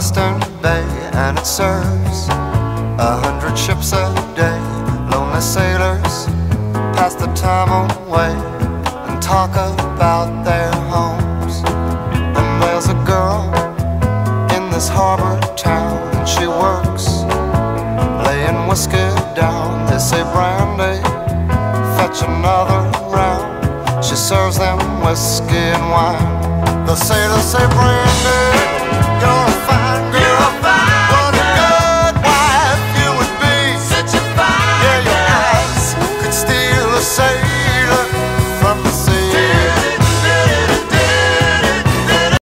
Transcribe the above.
western bay, and it serves a hundred ships a day. Lonely sailors pass the time away and talk about their homes. This harbor town, and she works laying whiskey down. They say brandy, fetch another round. She serves them whiskey and wine. The sailors say, Brandy,